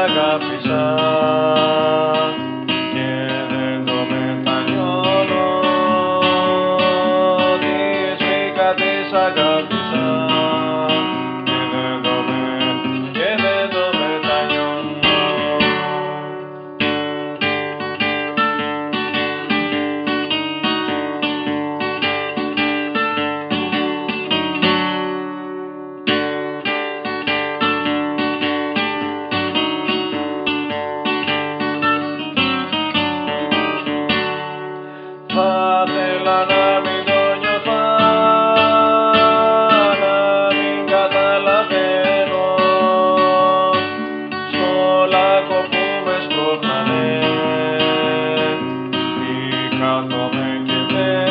Tagapisa. Θα θέλα να μην το νιώθω, να μην καταλαβαίνω. Στο Σ' που με σπρώχνανε Ή κάθομαι και δεν